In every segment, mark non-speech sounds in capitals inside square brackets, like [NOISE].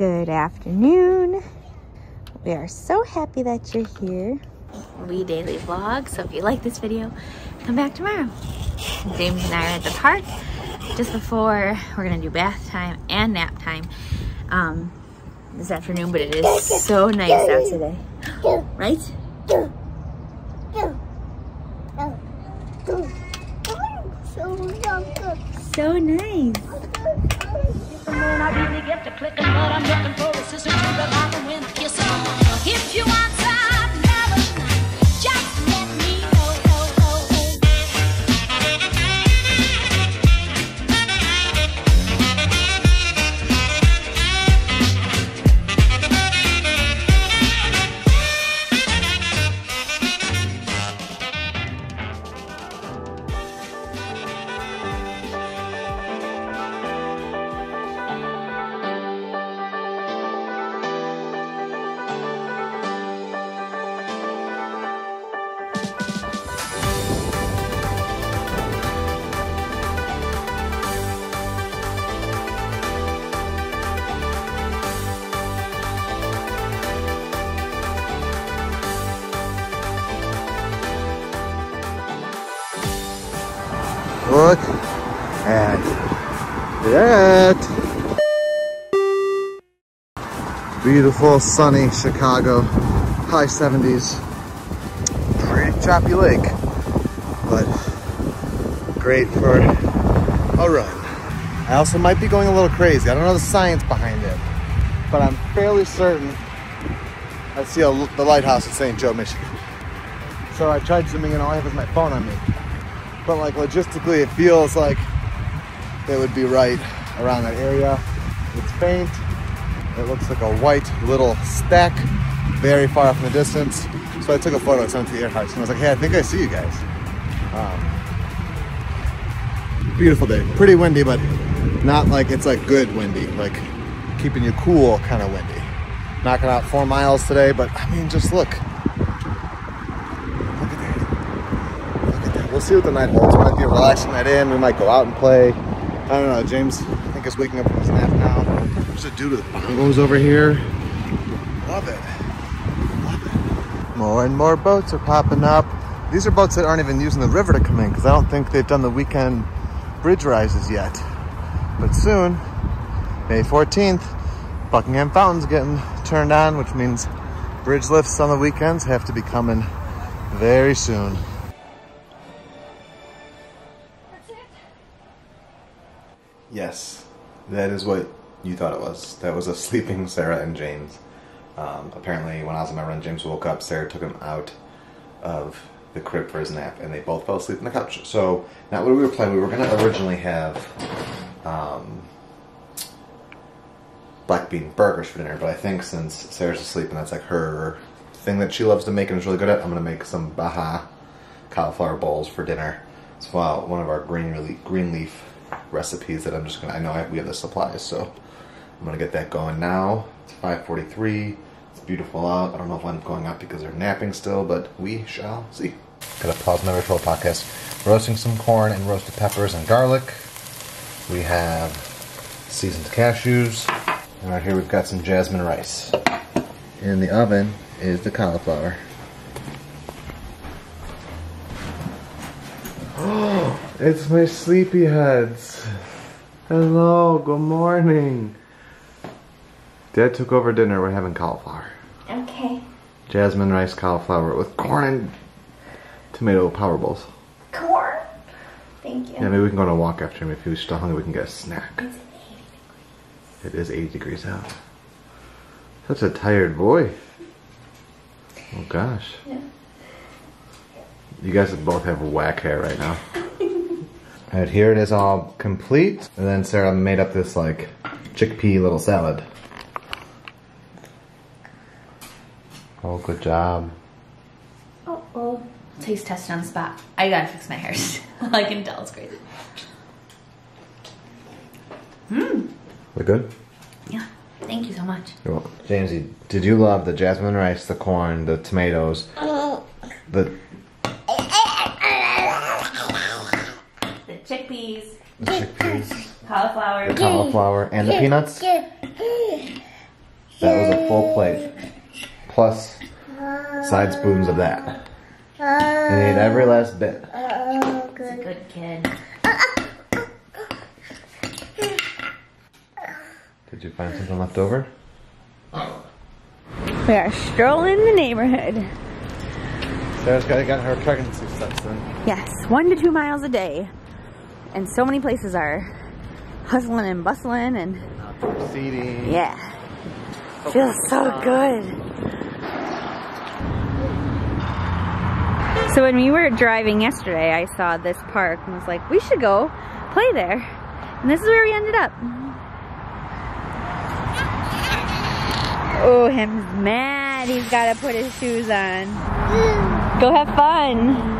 Good afternoon. We are so happy that you're here. We daily vlog, so if you like this video, come back tomorrow. James and I are at the park just before we're gonna do bath time and nap time um, this afternoon, but it is so nice out today, right? So nice. If you want Look at that. Beautiful, sunny Chicago, high 70s. Pretty choppy lake, but great for a run. I also might be going a little crazy. I don't know the science behind it, but I'm fairly certain I see a, the lighthouse in St. Joe, Michigan. So I tried zooming in, all I have is my phone on me but like logistically it feels like it would be right around that area. It's faint it looks like a white little speck very far off in the distance. So i took a photo and sent it to the and i was like hey i think i see you guys. Um, beautiful day. Pretty windy but not like it's like good windy like keeping you cool kind of windy. Knocking out four miles today but i mean just look We'll see what the night holds. Might be a relaxing that in. We might go out and play. I don't know. James, I think, is waking up from his nap now. There's a dude with bongos over here. Love it. Love it. More and more boats are popping up. These are boats that aren't even using the river to come in because I don't think they've done the weekend bridge rises yet. But soon, May 14th, Buckingham Fountain's getting turned on, which means bridge lifts on the weekends have to be coming very soon. Yes, that is what you thought it was. That was a [LAUGHS] sleeping Sarah and James. Um, apparently, when I was on my run, James woke up. Sarah took him out of the crib for his nap, and they both fell asleep on the couch. So, not what we were planning. We were going to originally have um, black bean burgers for dinner, but I think since Sarah's asleep and that's like her thing that she loves to make and is really good at, I'm going to make some Baja cauliflower bowls for dinner. It's wow, one of our green Green Chef recipes that I'm just gonna. I know I, we have the supplies, so I'm gonna get that going now. It's 5:43. It's beautiful out. I don't know if I'm going out because they're napping still, but we shall see. Gotta pause my virtual podcast. Roasting some corn and roasted peppers and garlic. We have seasoned cashews, and right here we've got some jasmine rice. In the oven is the cauliflower. It's my sleepy heads. Hello, good morning. Dad took over dinner. We're having cauliflower. Okay. Jasmine rice cauliflower with corn and tomato power bowls. Corn. Thank you. Yeah, maybe we can go on a walk after him. If he's still hungry, we can get a snack. It is 80 degrees out. Such a tired boy. Oh gosh. Yeah. You guys both have whack hair right now. [LAUGHS] Alright, here it is all complete. And then Sarah made up this like chickpea little salad. Oh, good job. Oh, oh. Taste test on the spot. I gotta fix my hair. I can tell it's crazy. We good? Yeah. Thank you so much. You're welcome. Jamesy, did you love the jasmine rice, the corn, the tomatoes, uh, the The the chickpeas, cauliflower. the cauliflower, and the peanuts? That was a full plate. Plus side spoons of that. And ate every last bit. Oh, He's a good kid. Did you find something left over? We are strolling the neighborhood. Sarah's got, got her pregnancy steps in. Yes, one to two miles a day. And so many places are hustling and bustling and Seating. yeah. Feels so good. So when we were driving yesterday, I saw this park and was like, we should go play there. And this is where we ended up. Oh, him's mad. He's got to put his shoes on. Go have fun.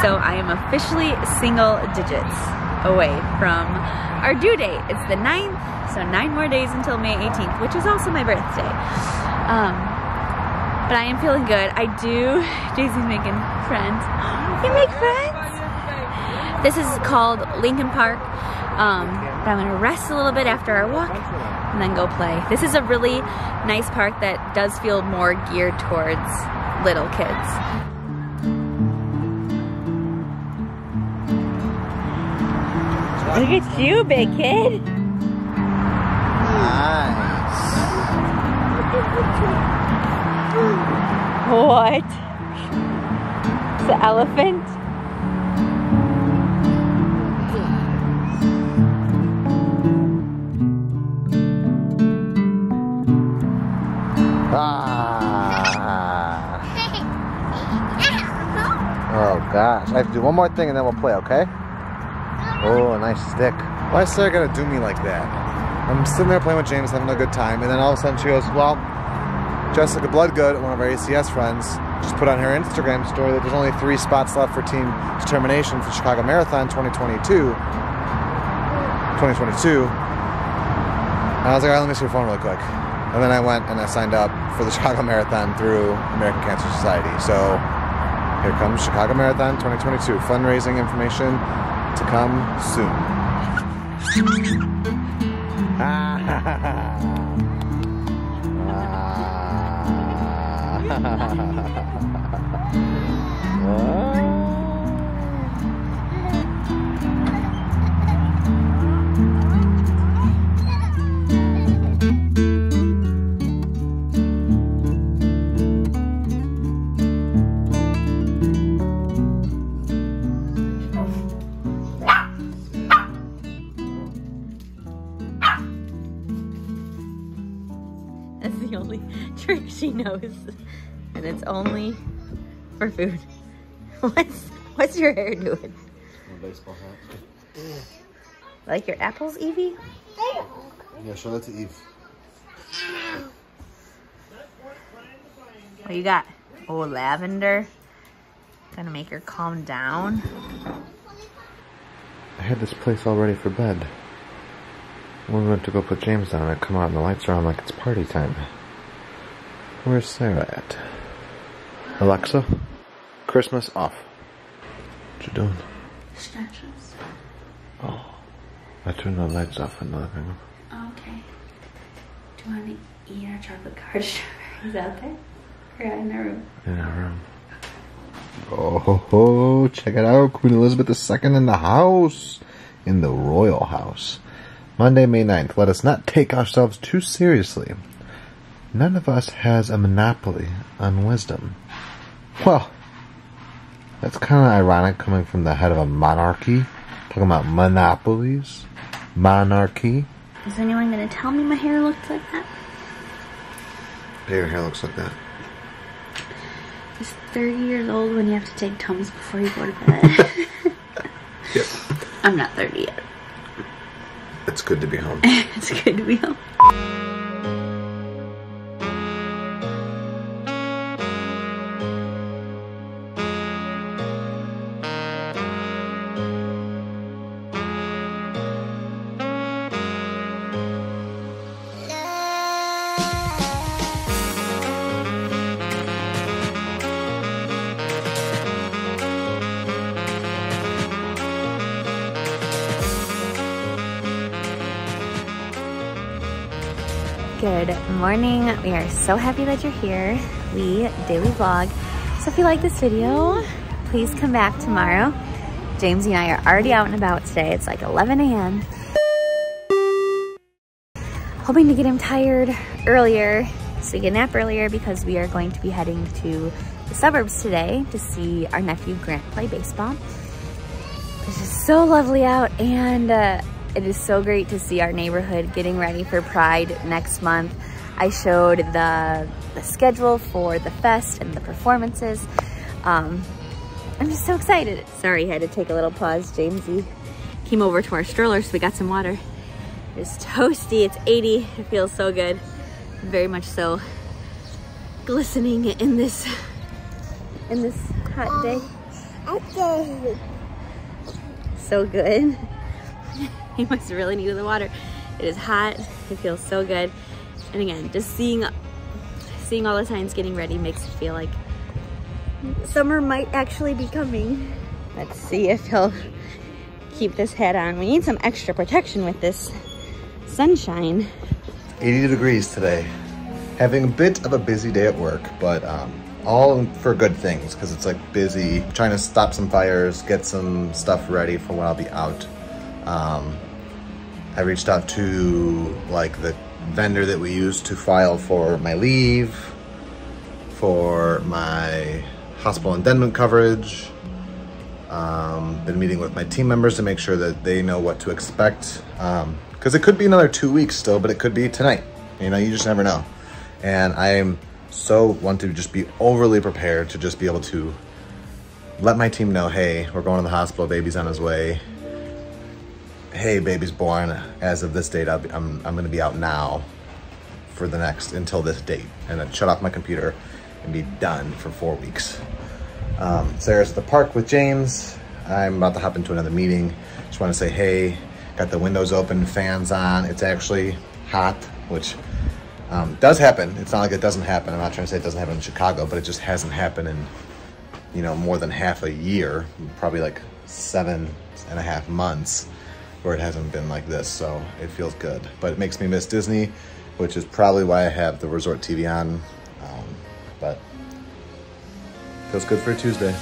So I am officially single digits away from our due date. It's the 9th, so nine more days until May 18th, which is also my birthday. Um, but I am feeling good. I do. [LAUGHS] Jaycee's making friends. [GASPS] You make friends? This is called Lincoln Park. Um, but I'm gonna rest a little bit after our walk and then go play. This is a really nice park that does feel more geared towards little kids. Look at you, big kid. Nice. What? The elephant? Ah. Oh gosh. I have to do one more thing and then we'll play, okay? Oh, a nice stick. Why is Sarah gonna do me like that? I'm sitting there playing with James, having a good time, and then all of a sudden she goes, Well, Jessica Bloodgood, one of our ACS friends, just put on her Instagram story that there's only three spots left for team DetermiNation for Chicago Marathon 2022. 2022. And I was like, all right, let me see your phone really quick. And then I went and I signed up for the [LAUGHS] Chicago Marathon through American Cancer Society. So here comes Chicago Marathon 2022. Fundraising information to come soon. [LAUGHS] trick she knows. And it's only for food. [LAUGHS] What's what's your hair doing? Like your apples, Evie? Yeah, show that to Eve. What you got? Oh, lavender. Gonna make her calm down. I had this place all ready for bed. When we went to go put James down, I come out and the lights are on like it's party time. Where's Sarah at? Alexa, Christmas off. What you doing? Stretches. Oh. I turned the lights off in the living room. Okay. Do you want to eat our chocolate card [LAUGHS] strawberries out there? Or in our room? In our room. Oh, ho, ho, check it out. Queen Elizabeth II in the house. In the royal house. Monday, May 9th. Let us not take ourselves too seriously. None of us has a monopoly on wisdom. Well, that's kind of ironic coming from the head of a monarchy. Talking about monopolies. Monarchy. Is anyone gonna tell me my hair looks like that? Your hair looks like that. It's 30 years old when you have to take Tums before you go to bed. [LAUGHS] Yep. I'm not 30 yet. It's good to be home. [LAUGHS] It's good to be home. Morning. We are so happy that you're here. We daily vlog. So if you like this video, please come back tomorrow. James and I are already out and about today. It's like 11 a.m. Hoping to get him tired earlier so we can nap earlier because we are going to be heading to the suburbs today to see our nephew Grant play baseball. It's just so lovely out and uh, it is so great to see our neighborhood getting ready for Pride next month. I showed the, the schedule for the fest and the performances. Um, I'm just so excited. Sorry, I had to take a little pause. Jamesy came over to our stroller so we got some water. It's toasty, it's 80, it feels so good. Very much so glistening in this in this hot day. So good. [LAUGHS] he must really need the water. It is hot, it feels so good. And again, just seeing seeing all the signs getting ready makes it feel like summer might actually be coming. Let's see if he'll keep this hat on. We need some extra protection with this sunshine. 80 degrees today. Having a bit of a busy day at work, but um, all for good things because it's like busy trying to stop some fires, get some stuff ready for when I'll be out. Um, I reached out to like the vendor that we use to file for my leave, for my hospital endowment coverage. Um, been meeting with my team members to make sure that they know what to expect. Because it could be another two weeks still, but it could be tonight. You know, you just never know. And I am so want to just be overly prepared to just be able to let my team know, hey, we're going to the hospital, baby's on his way. Hey, baby's born. As of this date, I'll be, I'm, I'm gonna be out now for the next, until this date. And then shut off my computer and be done for four weeks. Um, Sarah's at the park with James. I'm about to hop into another meeting. Just want to say, hey, got the windows open, fans on. It's actually hot, which um, does happen. It's not like it doesn't happen. I'm not trying to say it doesn't happen in Chicago, but it just hasn't happened in, you know, more than half a year, probably like seven and a half months where it hasn't been like this. So it feels good, but it makes me miss Disney, which is probably why I have the resort TV on. Um, but feels good for a Tuesday.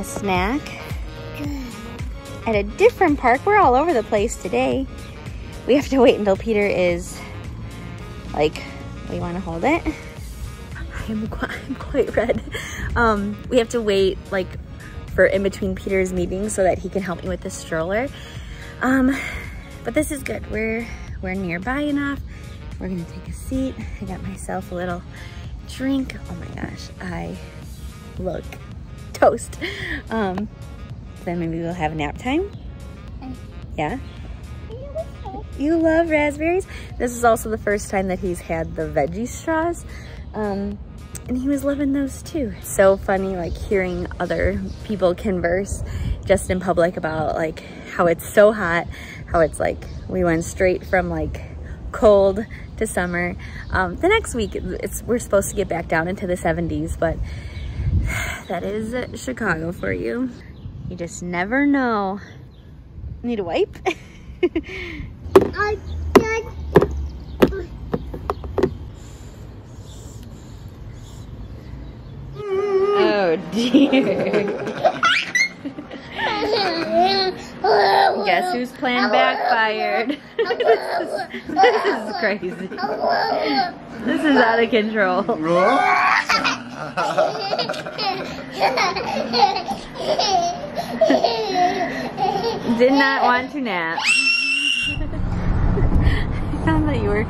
Have a snack at a different park. We're all over the place today. We have to wait until Peter is like, we want to hold it. I'm I'm quite red. Um, we have to wait like for in between Peter's meetings so that he can help me with the stroller. Um, but this is good. We're we're nearby enough. We're gonna take a seat. I got myself a little drink. Oh my gosh, I look toast. Um, then maybe we'll have a nap time. Yeah. You love raspberries. This is also the first time that he's had the veggie straws. Um, and he was loving those too. So funny like hearing other people converse just in public about like how it's so hot, how it's like we went straight from like cold to summer. Um, the next week it's we're supposed to get back down into the 70s, but that is Chicago for you. You just never know. Need a wipe? I, [LAUGHS] I, Oh dear. Guess who's plan backfired? this, [LAUGHS] is, this is crazy. This is out of control. [LAUGHS] Did not want to nap. [LAUGHS] I thought that you were,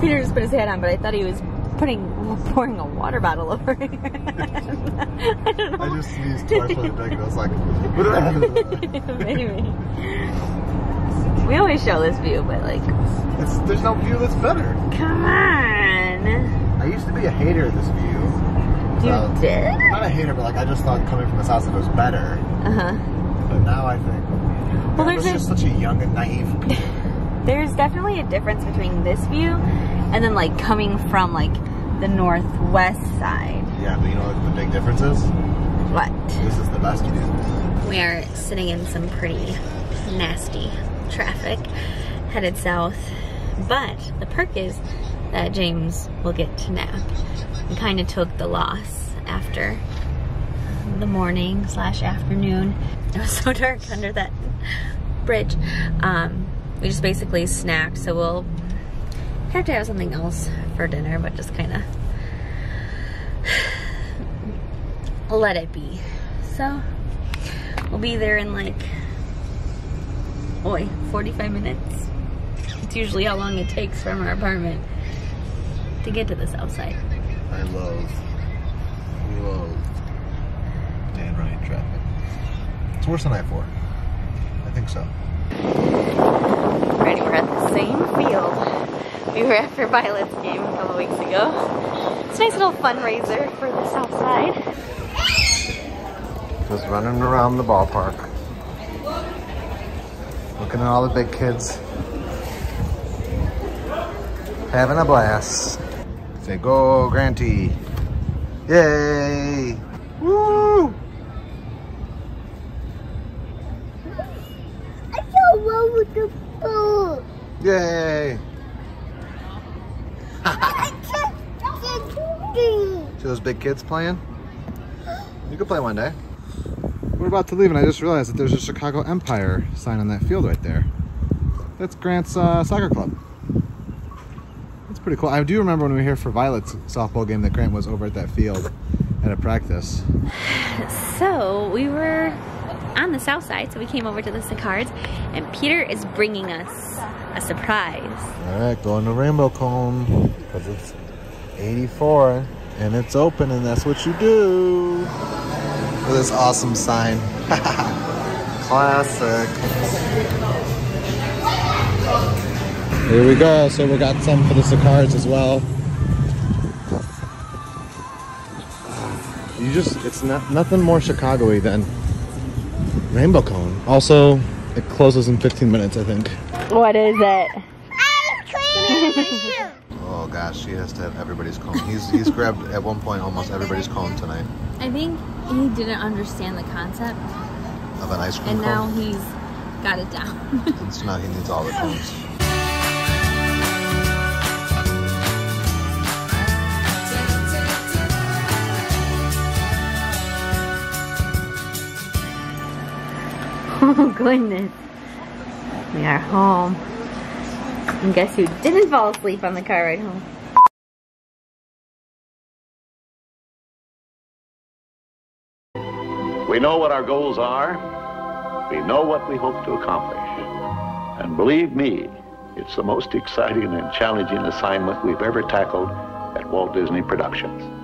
Peter just put his hat on, but I thought he was putting, pouring a water bottle over here. [LAUGHS] I don't know. I just sneezed twice on the deck and I was like, [LAUGHS] Maybe. We always show this view, but like, it's, there's no view that's better. come on. I used to be a hater of this view. You So- did? Not a hater, but like I just thought coming from the south it was better. Uh huh. But now I think Well, there's just such a young and naive. [LAUGHS] There's definitely a difference between this view and then like coming from like the northwest side. Yeah, but you know what the big difference is? What? This is the best view. We are sitting in some pretty nasty traffic headed south. But the perk is that James will get to nap. We kind of took the loss after the morning slash afternoon. [LAUGHS] It was so dark under that bridge. Um, we just basically snacked, so we'll have to have something else for dinner, but just kind of [SIGHS] let it be. So we'll be there in like, oi, 45 minutes. It's usually how long it takes from our apartment to get to the south side. I love, love Dan Ryan traffic. It's worse than I four. I think so. Alrighty, we're at the same field we were at for Violet's game a couple weeks ago. It's a nice little fundraiser for the south side. Just running around the ballpark. Looking at all the big kids. Having a blast. Say, go, Granty. Yay! Woo! I know what to do. Yay! I can't do See those big kids playing? You could play one day. We're about to leave, and I just realized that there's a Chicago Empire sign on that field right there. That's Grant's uh, soccer club. That's pretty cool. I do remember when we were here for Violet's softball game that Grant was over at that field at a practice. So we were on the south side, so we came over to the Sicards, and Peter is bringing us a surprise. All right, going to Rainbow Cone because it's 84 and it's open, and that's what you do. With this awesome sign. [LAUGHS] Classic. Here we go. So we got some for the Sicards as well. You just, it's not nothing more Chicago-y than Rainbow Cone. Also, it closes in 15 minutes, I think. What is it? [LAUGHS] Oh gosh, he has to have everybody's cone. He's he's grabbed at one point almost everybody's cone tonight I think he didn't understand the concept, of an ice cream and now he's got it down. And so now he needs all the cones. Oh goodness. We are home. And guess who didn't fall asleep on the car ride home? We know what our goals are. We know what we hope to accomplish. And believe me, it's the most exciting and challenging assignment we've ever tackled at Walt Disney Productions.